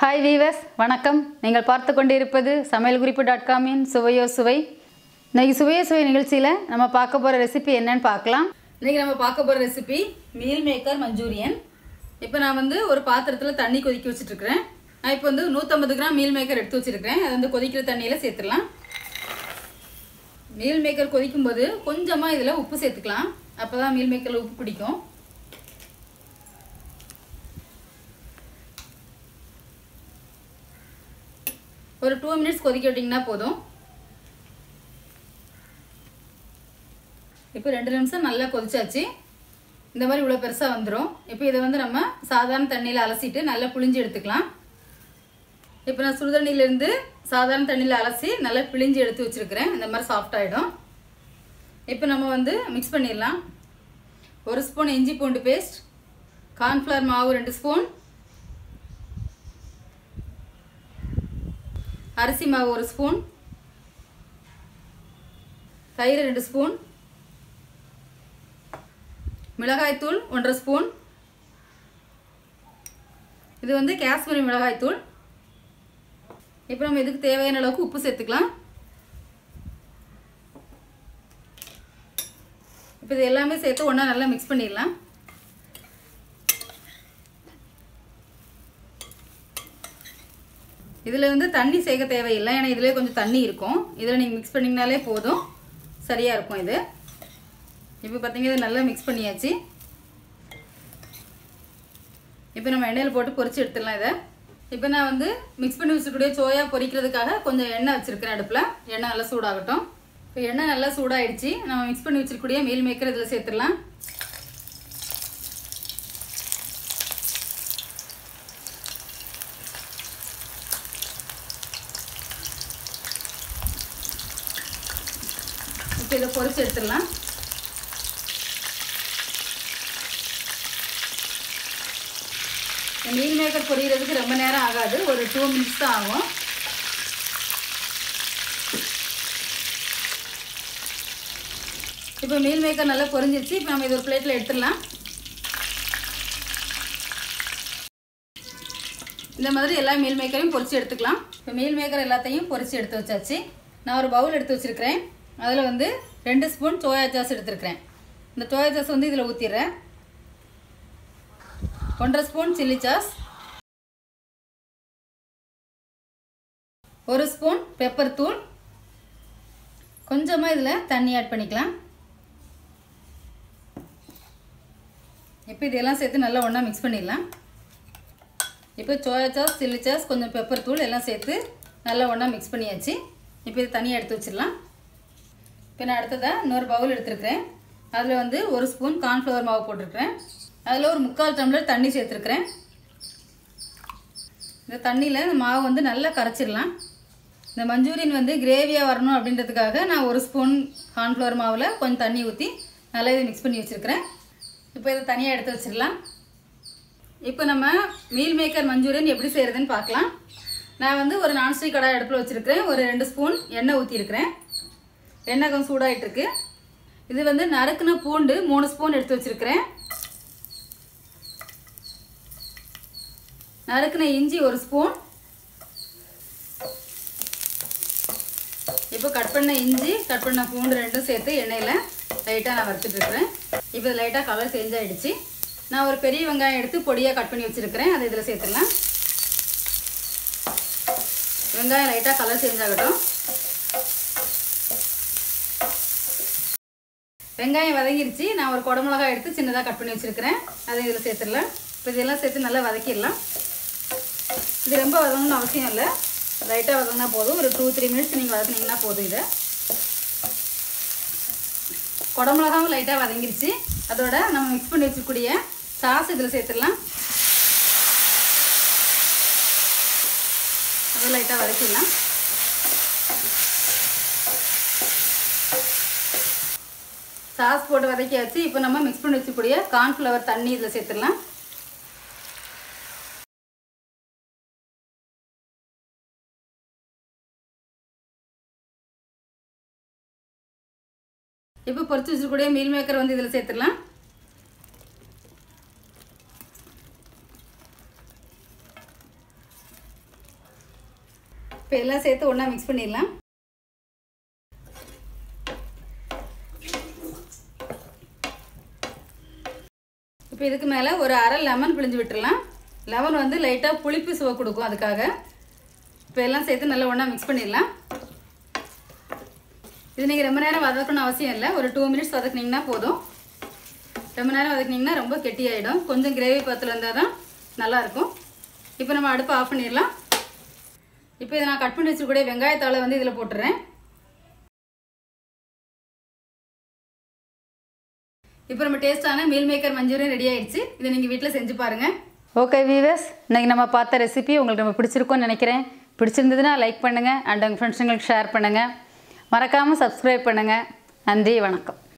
Hi viewers வணக்கம். நீங்கள் பார்த்து கொண்டிருப்பது சமையல் குறிப்பு டாட் காமின் சுவையோ சுவை. இன்றைக்கி சுவையோ சுவை நிகழ்ச்சியில் நம்ம பார்க்க போகிற ரெசிபி என்னன்னு பார்க்கலாம். இன்றைக்கி நம்ம பார்க்க போகிற ரெசிபி மீல் மேக்கர் மஞ்சூரியன். இப்போ நான் வந்து ஒரு பாத்திரத்தில் தண்ணி கொதிக்க வச்சுட்ருக்கிறேன். நான் இப்போ வந்து நூற்றம்பது கிராம் மீல் மேக்கர் எடுத்து வச்சுருக்கிறேன். அதை வந்து கொதிக்கிற தண்ணியில் சேர்த்துடலாம். மீல் மேக்கர் கொதிக்கும் போது கொஞ்சமாக இதில் உப்பு சேர்த்துக்கலாம். அப்போ தான் மீல் மேக்கரில் உப்பு பிடிக்கும். ஒரு டூ மினிட்ஸ் கொதிக்க விட்டிங்கன்னா போதும். இப்போ ரெண்டு நிமிஷம் நல்லா கொதிச்சாச்சு. இந்த மாதிரி இவ்வளோ பெருசாக வந்துடும் இப்போ இதை வந்து நம்ம சாதாரண தண்ணியில் அலசிட்டு நல்லா புளிஞ்சு எடுத்துக்கலாம். இப்போ நான் சுடுதண்ணியிலேருந்து சாதாரண தண்ணியில் அலசி நல்லா பிழிஞ்சு எடுத்து வச்சுருக்கிறேன். இந்த மாதிரி சாஃப்ட் ஆகிடும் இப்போ நம்ம வந்து மிக்ஸ் பண்ணிடலாம். ஒரு ஸ்பூன் இஞ்சி பூண்டு பேஸ்ட் கார்ன்ஃப்ளவர் மாவு ரெண்டு ஸ்பூன் அரிசி மாவு ஒரு ஸ்பூன் தயிர் ரெண்டு ஸ்பூன் மிளகாய்த்தூள் ஒன்றரை ஸ்பூன் இது வந்து காஷ்மீரி மிளகாய்த்தூள் இப்போ நம்ம இதுக்கு தேவையான அளவுக்கு உப்பு சேர்த்துக்கலாம். இப்போ இது எல்லாமே சேர்த்து ஒன்றா நல்லா மிக்ஸ் பண்ணிடலாம். இதில் வந்து தண்ணி சேர்க்க தேவையில்லை. ஏன்னா இதிலே கொஞ்சம் தண்ணி இருக்கும். இதில் நீங்கள் மிக்ஸ் பண்ணிங்கனாலே போதும். சரியாக இருக்கும் இது. இப்போ பார்த்தீங்கன்னா இது நல்லா மிக்ஸ் பண்ணியாச்சு. இப்போ நம்ம எண்ணெயில் போட்டு பொரிச்சு எடுத்துடலாம் இதை. இப்போ நான் வந்து மிக்ஸ் பண்ணி வச்சுக்கூடிய சோயா பொரிக்கிறதுக்காக கொஞ்சம் எண்ணெய் வச்சுருக்கிறேன் அடுப்பில். எண்ணெய் நல்லா சூடாகட்டும். இப்போ எண்ணெய் நல்லா சூடாயிடுச்சு. நம்ம மிக்ஸ் பண்ணி வச்சுருக்கூடிய மீல் மேக்கர் இதில் சேர்த்துடலாம். இப்போ இதை பொறிச்சு எடுத்துடலாம். மீல் மேக்கர் பொரியறதுக்கு ரொம்ப நேரம் ஆகாது. ஒரு டூ மினிட்ஸ் தான் ஆகும். இப்போ மீல் மேக்கர் நல்லா பொரிஞ்சிருச்சு. இப்போ நம்ம இது ஒரு பிளேட்டில் எடுத்துடலாம். இந்த மாதிரி எல்லா மீல் மேக்கரையும் பொரிச்சு எடுத்துக்கலாம். இப்போ மீல் மேக்கர் எல்லாத்தையும் பொரிச்சு எடுத்து வச்சாச்சு. நான் ஒரு பவுல் எடுத்து வச்சுருக்கிறேன். அதில் வந்து ரெண்டு ஸ்பூன் சோயா சாஸ் எடுத்துருக்கிறேன். இந்த சோயா சாஸ் வந்து இதில் ஊற்றிடுறேன் ஒன்றரை ஸ்பூன் சில்லி சாஸ். ஒரு ஸ்பூன் பெப்பர் தூள். கொஞ்சமாக இதில் தண்ணி ஆட் பண்ணிக்கலாம். இப்போ இதெல்லாம் சேர்த்து நல்லா ஒன்றா மிக்ஸ் பண்ணிடலாம். இப்போ சோயா சாஸ் சில்லி சாஸ் கொஞ்சம் பெப்பர் தூள் எல்லாம் சேர்த்து நல்லா ஒன்றா மிக்ஸ் பண்ணியாச்சு. இப்போ இது தனியாக எடுத்து வச்சிடலாம். இப்போ நான் அடுத்ததாக இன்னொரு பவுல் எடுத்துருக்கிறேன். அதில் வந்து ஒரு ஸ்பூன் கார்ன்ஃப்ளவர் மாவு போட்டிருக்கிறேன். அதில் ஒரு முக்கால் டம்ளர் தண்ணி சேர்த்துருக்குறேன். இந்த தண்ணியில் இந்த மாவு வந்து நல்லா கரைச்சிடலாம். இந்த மஞ்சூரியன் வந்து கிரேவியாக வரணும் அப்படின்றதுக்காக நான் ஒரு ஸ்பூன் கார்ன்ஃப்ளவர் மாவில் கொஞ்சம் தண்ணி ஊற்றி நல்லா இதை மிக்ஸ் பண்ணி வச்சுருக்கிறேன். இப்போ இதை தனியாக எடுத்து வச்சிடலாம். இப்போ நம்ம மீல் மேக்கர் மஞ்சூரியன் எப்படி செய்கிறதுன்னு பார்க்கலாம். நான் வந்து ஒரு நான்ஸ்டிக் கடாய் அடுப்பில் வச்சுருக்கிறேன். ஒரு ரெண்டு ஸ்பூன் எண்ணெய் ஊற்றிருக்கிறேன் எண்ணெய் கொஞ்சம் சூடாகிட்டுருக்கு இது வந்து நறுக்குன பூண்டு மூணு ஸ்பூன் எடுத்து வச்சிருக்கிறேன். நறுக்குன இஞ்சி ஒரு ஸ்பூன். இப்போ கட் பண்ண இஞ்சி கட் பண்ண பூண்டு ரெண்டும் சேர்த்து எண்ணெயில் லைட்டாக நான் வறுத்துட்டு இருக்கிறேன். இப்போ லைட்டாக கலர் சேஞ்ச் ஆகிடுச்சு நான் ஒரு பெரிய வெங்காயம் எடுத்து பொடியாக கட் பண்ணி வச்சுருக்கிறேன். அதை இதில் சேர்த்துடலாம். வெங்காயம் லைட்டாக கலர் சேஞ்ச் ஆகட்டும். வெங்காயம் வதங்கிருச்சு. நான் ஒரு குடமிளகாய் எடுத்து சின்னதாக கட் பண்ணி வச்சுருக்கிறேன். அதை இதில் சேர்த்துடலாம் இப்போ இதெல்லாம் சேர்த்து நல்லா வதக்கிடலாம். இது ரொம்ப வதங்கணும்னு அவசியம் இல்லை. லைட்டாக வதங்கினா போதும். ஒரு டூ த்ரீ மினிட்ஸ் நீங்கள் வதக்குனீங்கன்னா போதும் இதை. குடமிளகாவும் லைட்டாக வதங்கிருச்சு. அதோட நம்ம மிக்ஸ் பண்ணி வச்சுக்கூடிய சாஸ் இதில் சேர்த்துடலாம். அதை லைட்டாக வதக்கிடலாம். சாஸ் போட்டு வதக்கியாச்சு இப்போ நம்ம மிக்ஸ் பண்ணி வச்சுக்கூடிய கார்ன்ஃப்ளவர் தண்ணி இதில் சேர்த்துடலாம். இப்போ பொறிச்சு வச்சுருக்கூடிய மீல் மேக்கர் வந்து இதில் சேர்த்துடலாம். இப்போ எல்லாம் சேர்த்து ஒன்றா மிக்ஸ் பண்ணிடலாம். இப்போ இதுக்கு மேலே ஒரு அரை லெமன் பிழிஞ்சு விட்டுடலாம் லெமன் வந்து லைட்டாக புளிப்பு சுவை கொடுக்கும் அதுக்காக. இப்போ எல்லாம் சேர்த்து நல்லா ஒன்றா மிக்ஸ் பண்ணிடலாம். இது நீங்கள் ரொம்ப நேரம் வதக்கணும் அவசியம் இல்லை. ஒரு டூ மினிட்ஸ் வதக்குனீங்கன்னா போதும். ரொம்ப நேரம் வதக்குனிங்கன்னா ரொம்ப கெட்டியாயிடும். கொஞ்சம் கிரேவி பத்தில் இருந்தால் தான் நல்லாயிருக்கும் இப்போ நம்ம அடுப்பை ஆஃப் பண்ணிடலாம். இப்போ இதை நான் கட் பண்ணி வச்சுக்கூடிய வெங்காயத்தாளை வந்து இதில் போட்டுறேன். இப்போ நம்ம டேஸ்டான மீல் மேக்கர் மஞ்சூரியன் ரெடி ஆயிடுச்சு. இதை நீங்கள் வீட்டில் செஞ்சு பாருங்கள் ஓகே வீவர்ஸ் இன்றைக்கி நம்ம பார்த்த ரெசிபி உங்களுக்கு நம்ம பிடிச்சிருக்கோன்னு நினைக்கிறேன். பிடிச்சிருந்ததுன்னா லைக் பண்ணுங்கள் அண்ட் உங்கள் ஃப்ரெண்ட்ஸுங்களுக்கு ஷேர் பண்ணுங்கள் மறக்காமல் சப்ஸ்கிரைப் பண்ணுங்கள் நன்றி வணக்கம்.